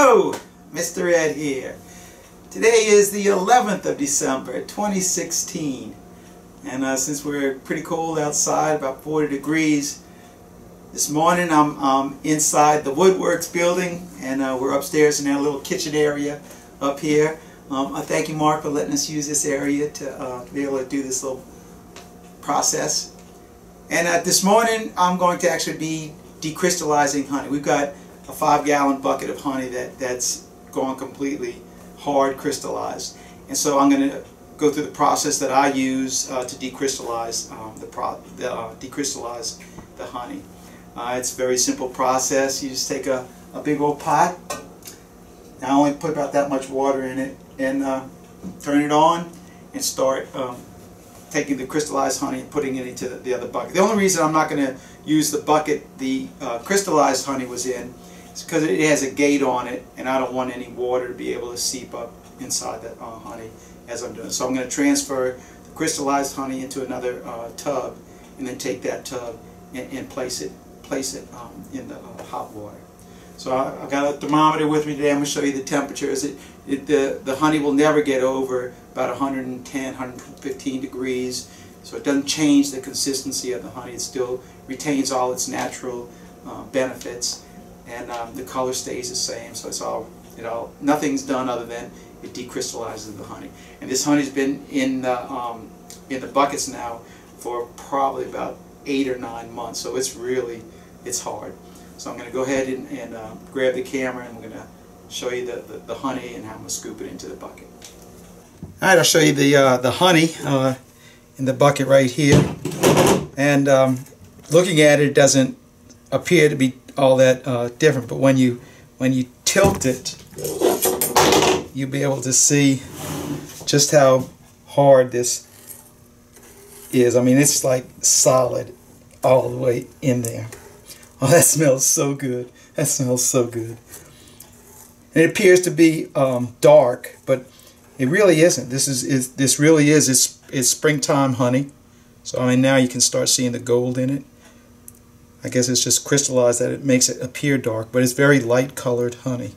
Hello, Mr. Ed here. Today is the 11th of December, 2016. And uh, since we're pretty cold outside, about 40 degrees, this morning I'm um, inside the Woodworks building and uh, we're upstairs in our little kitchen area up here. Um, I thank you, Mark, for letting us use this area to, uh, to be able to do this little process. And uh, this morning I'm going to actually be decrystallizing honey. We've got a five gallon bucket of honey that, that's gone completely hard crystallized. And so I'm going to go through the process that I use uh, to decrystallize um, the, pro the uh, decrystallize the honey. Uh, it's a very simple process. You just take a, a big old pot. I only put about that much water in it and uh, turn it on and start um, taking the crystallized honey and putting it into the, the, other bucket. The only reason I'm not going to use the bucket the uh, crystallized honey was in because it has a gate on it and I don't want any water to be able to seep up inside that uh, honey as I'm doing. So I'm going to transfer the crystallized honey into another uh, tub and then take that tub and, and place it place it um, in the uh, hot water. So I, got a thermometer with me today. I'm going to show you the temperatures. It, it, the, the honey will never get over about 110, 115 degrees. So it doesn't change the consistency of the honey. It still retains all its natural uh, benefits and um, the color stays the same. So it's all, it all, nothing's done other than it decrystallizes the honey. And this honey's been in the, um, in the buckets now for probably about eight or nine months. So it's really, it's hard. So I'm going to go ahead and, and uh, grab the camera and we're going to show you the, the, the, honey and how I'm going to scoop it into the bucket. Alright, I'll show you the, uh, the honey uh, in the bucket right here. And um, looking at it, it doesn't appear to be all that uh, different. But when you when you tilt it, you'll be able to see just how hard this is. I mean, it's like solid all the way in there. Oh, that smells so good. That smells so good. And it appears to be um, dark, but it really isn't. This is, is this really is it's, it's springtime honey. So I mean now you can start seeing the gold in it. I guess it's just crystallized that it makes it appear dark, but it's very light colored honey.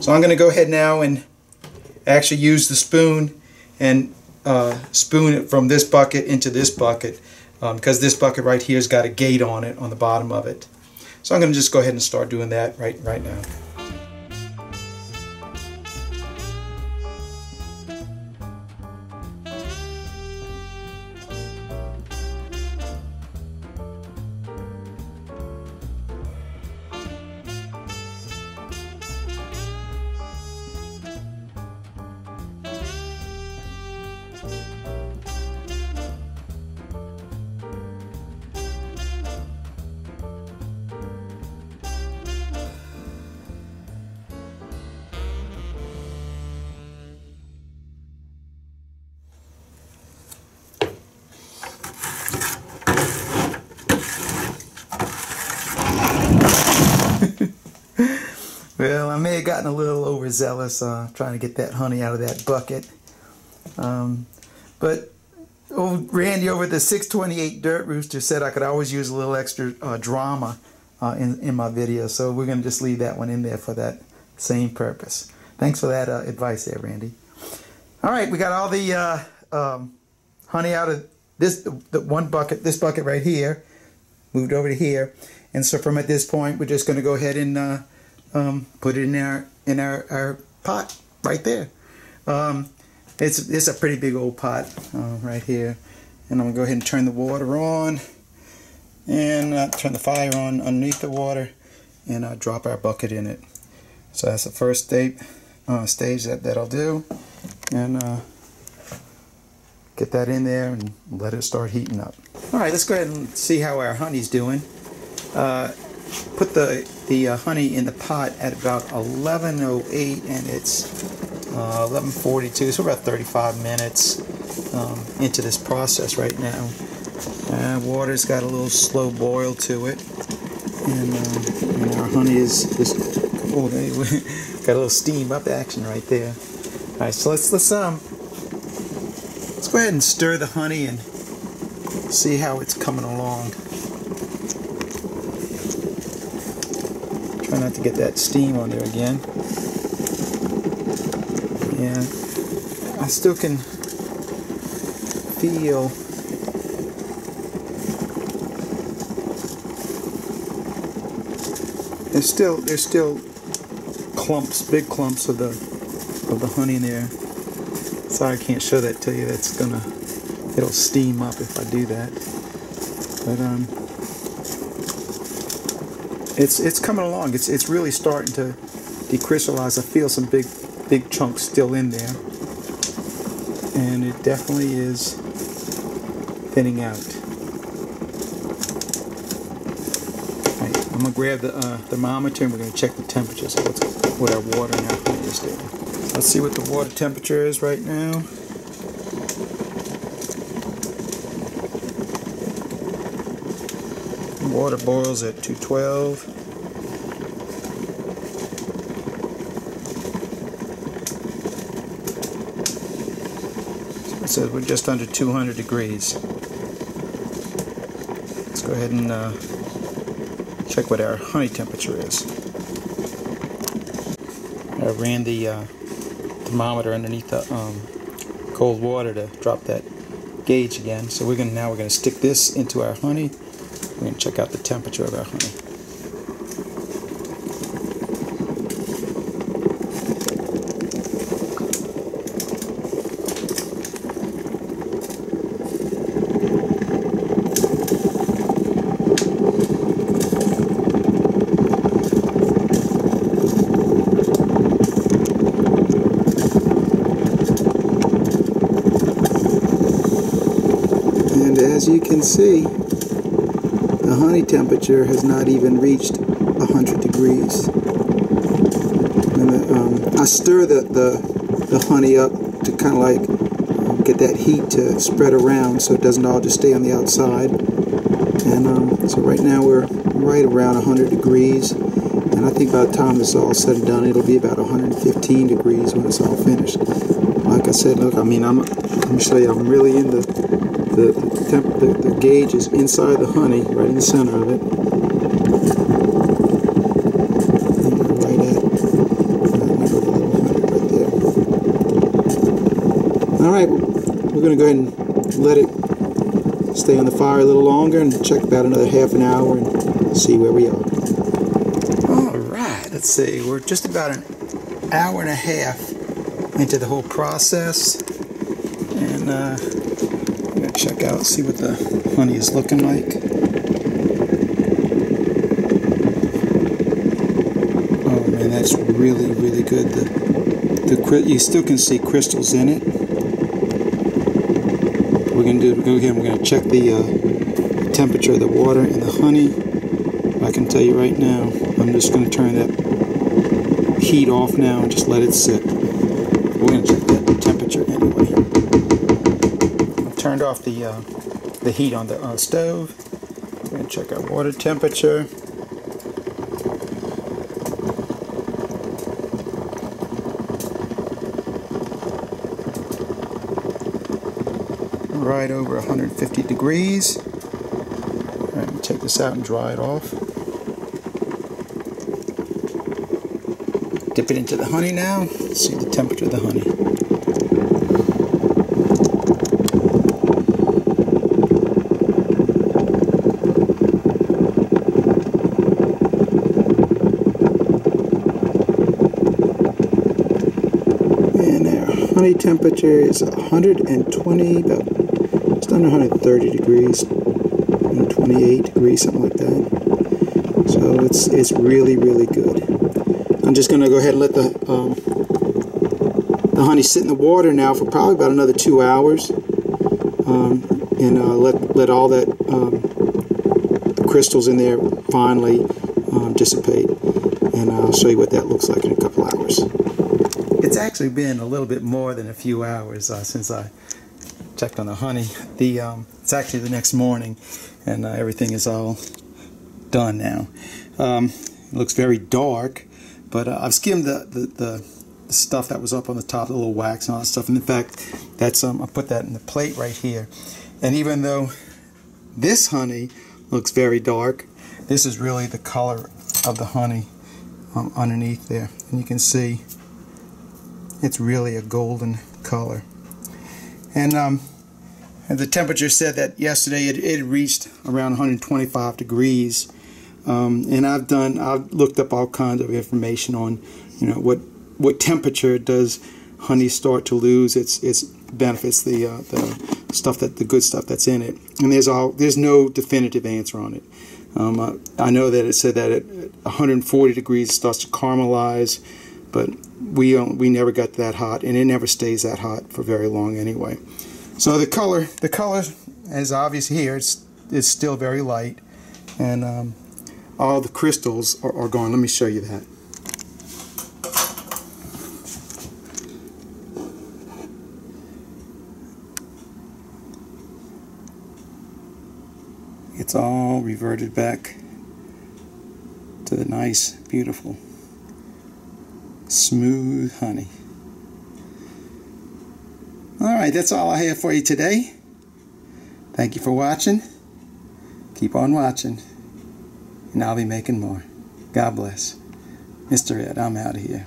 So I'm going to go ahead now and actually use the spoon and uh, spoon it from this bucket into this bucket because um, this bucket right here has got a gate on it on the bottom of it. So I'm going to just go ahead and start doing that right, right now. I may have gotten a little overzealous uh, trying to get that honey out of that bucket. Um, but old Randy over the 628 Dirt Rooster said I could always use a little extra uh, drama uh, in, in my video. So we're going to just leave that one in there for that same purpose. Thanks for that uh, advice there, Randy. All right, we got all the uh, um, honey out of this the one bucket, this bucket right here, moved over to here. And so from at this point, we're just going to go ahead and uh, um, put it in our in our, our pot right there. Um, it's it's a pretty big old pot uh, right here, and I'm gonna go ahead and turn the water on, and uh, turn the fire on underneath the water, and uh, drop our bucket in it. So that's the first stage uh, stage that that I'll do, and uh, get that in there and let it start heating up. All right, let's go ahead and see how our honey's doing. Put the the uh, honey in the pot at about 11:08, and it's uh, 11:42, so about 35 minutes um, into this process right now. Uh, water's got a little slow boil to it, and, uh, and our honey is, is oh, got a little steam up action right there. All right, so let's let's um let's go ahead and stir the honey and see how it's coming along. Try not to get that steam on there again. Yeah, I still can feel there's still there's still clumps, big clumps of the of the honey in there. Sorry I can't show that to you. That's gonna it'll steam up if I do that. But um it's it's coming along. It's it's really starting to decrystallize. I feel some big big chunks still in there. And it definitely is thinning out. Right, I'm gonna grab the uh, thermometer and we're gonna check the temperature. So what's what our water now is doing. Let's see what the water temperature is right now. Water boils at 212. It says we're just under 200 degrees. Let's go ahead and uh, check what our honey temperature is. I ran the uh, thermometer underneath the um, cold water to drop that gauge again. So we're gonna now we're gonna stick this into our honey. We're gonna check out the temperature of our honey. And as you can see, honey temperature has not even reached 100 degrees. Um, I stir the, the, the honey up to kind of like um, get that heat to spread around so it doesn't all just stay on the outside. And um, so right now we're right around 100 degrees. And I think by the time it's all said and done, it'll be about 115 degrees when it's all finished. Like I said, look, I mean, I'm, let me show you, I'm really in the, the, temp, the, the gauge is inside the honey, right in the center of it. Right at, uh, right. All right, we're going to go ahead and let it stay on the fire a little longer and check about another half an hour and see where we are. All right, let's see. We're just about an hour and a half into the whole process, and uh, check out, see what the honey is looking like. Oh man, that's really, really good. The the you still can see crystals in it. We're gonna do go ahead. We're gonna check the uh, temperature of the water and the honey. I can tell you right now. I'm just gonna turn that heat off now and just let it sit. We're gonna check that temperature anyway. Off the uh, the heat on the uh, stove. Gonna check our water temperature. Right over 150 degrees. All right, take this out and dry it off. Dip it into the honey now. See the temperature of the honey. And our honey temperature is 120, about just under 130 degrees, 128 degrees, something like that. So it's it's really really good. I'm just going to go ahead and let the um, the honey sit in the water now for probably about another two hours, um, and uh, let let all that um, crystals in there finally um, dissipate. And I'll show you what that looks like in a couple hours. It's actually been a little bit more than a few hours uh, since I checked on the honey. The um, it's actually the next morning, and uh, everything is all done now. Um, it looks very dark, but uh, I've skimmed the, the, the, stuff that was up on the top, the little wax and all that stuff. And in fact, that's um, I put that in the plate right here. And even though this honey looks very dark, this is really the color of the honey. um, underneath there. And you can see it's really a golden color. And, um, the temperature said that yesterday it, it reached around 125 degrees. Um, and I've done, I've looked up all kinds of information on, you know, what what temperature does honey start to lose its its benefits, the uh, the stuff that the good stuff that's in it. And there's all there's no definitive answer on it. Um, uh, I know that it said that at 140 degrees it starts to caramelize, but we we never got that hot, and it never stays that hot for very long anyway. So the color the color is obvious here. It's it's still very light, and um, all the crystals are, are gone. Let me show you that. it's all reverted back to the nice, beautiful, smooth honey. Alright, that's all I have for you today. Thank you for watching. Keep on watching. And I'll be making more. God bless. Mr. Ed, I'm out of here.